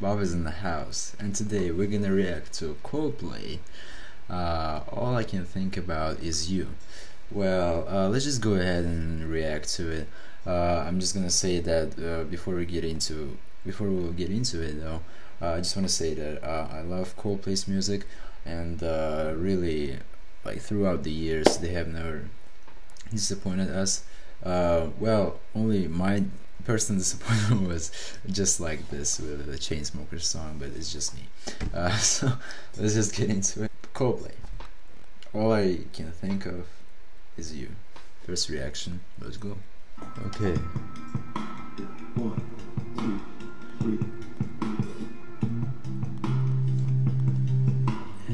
Love is in the House, and today we're gonna react to Coldplay. Uh, all I can think about is you. Well, uh, let's just go ahead and react to it. Uh, I'm just gonna say that uh, before we get into before we get into it though, uh, I just want to say that uh, I love Coldplay's music, and really, like throughout the years, they have never disappointed us. well, only my personal disappointment was just like this with the Chainsmokers song, but it's just me. Uh, so let's just get into it. Coldplay. All I can think of is you. First reaction. Let's go. Okay. One, two, three.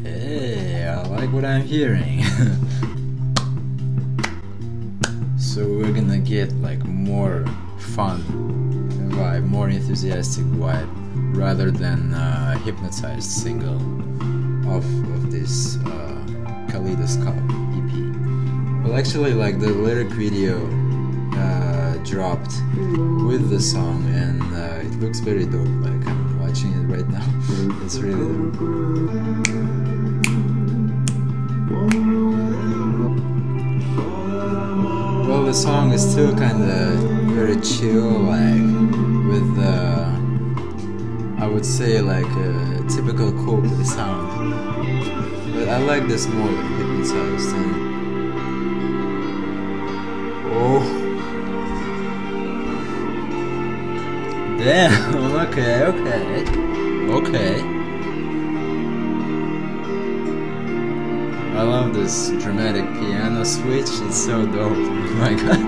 Hey, I like what I'm hearing. so we're gonna get like more fun vibe, more enthusiastic vibe, rather than uh, hypnotized single of, of this uh, Kaleidoscope EP. Well, actually, like the lyric video uh, dropped with the song, and uh, it looks very dope. Like I'm watching it right now. it's really dope. The song is still kind of very chill, like with uh, I would say like a typical Coldplay sound. But I like this more than Hypnotized. And oh, damn. Okay, okay, okay. I love this dramatic piano switch, it's so dope. Oh my god.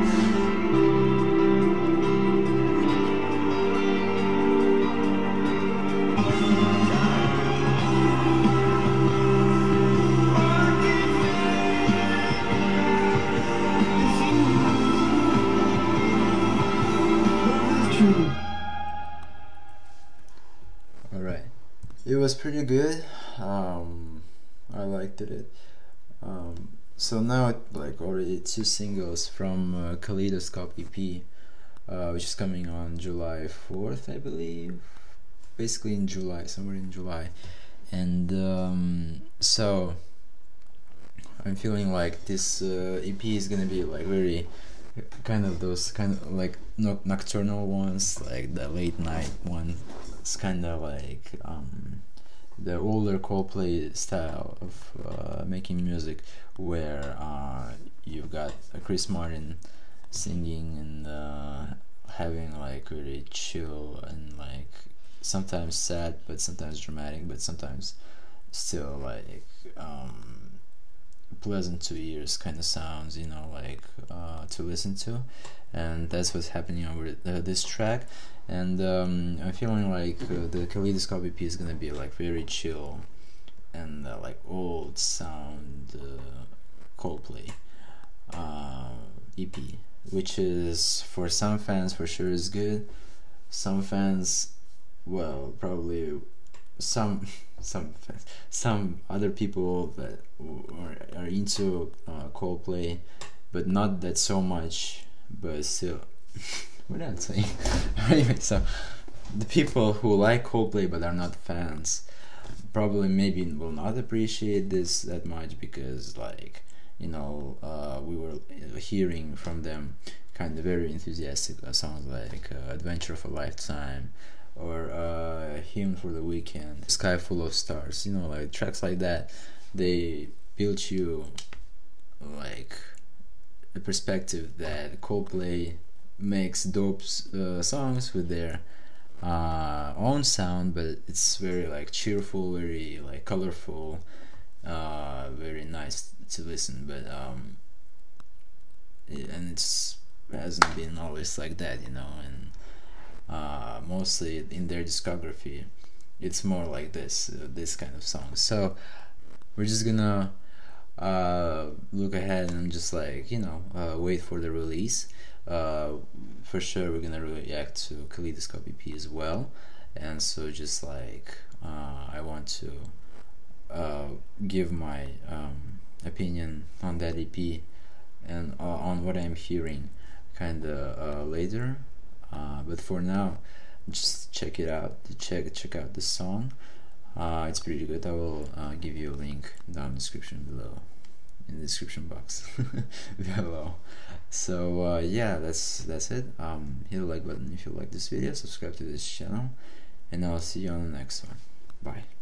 Alright. It was pretty good. Um, I liked it. Um, so now like already two singles from uh, Kaleidoscope EP, uh, which is coming on July 4th, I believe. Basically in July, somewhere in July. And um, so I'm feeling like this uh, EP is gonna be like very kind of those kind of like no nocturnal ones, like the late night one. It's kind of like um, the older Coldplay style of uh, making music, where uh, you've got Chris Martin singing and uh, having like really chill and like sometimes sad, but sometimes dramatic, but sometimes still like um, pleasant to ears kind of sounds, you know, like uh, to listen to, and that's what's happening over uh, this track and um, I'm feeling like uh, the Kaleidoscope EP is gonna be like very chill and uh, like old sound uh, Coldplay EP, which is for some fans for sure is good. Some fans, well, probably some some fans, some other people that are, are into uh, Coldplay, but not that so much, but still. what did I saying? anyway, so the people who like Coldplay but are not fans probably maybe will not appreciate this that much because like you know uh, we were hearing from them kind of very enthusiastic uh, songs like uh, Adventure of a Lifetime or uh, Hymn for the Weekend, Sky Full of Stars, you know, like tracks like that. They build you like a perspective that Coldplay makes dope uh, songs with their uh, own sound, but it's very like cheerful, very like colorful, uh, very nice to listen. But um, and it's hasn't been always like that, you know. And uh, mostly in their discography, it's more like this, uh, this kind of song. So we're just gonna uh, look ahead and just like you know uh, wait for the release. Uh, for sure we're gonna react to Kaleidoscope EP as well. And so just like uh, I want to uh, give my um, opinion on that EP and on what I'm hearing kind of later uh, but for now just check it out check check out the song. Uh, it's pretty good. I will uh, give you a link down in the description below in the description box below. So uh, yeah that's that's it. Um, hit the like button if you like this video subscribe to this channel and I'll see you on the next one. Bye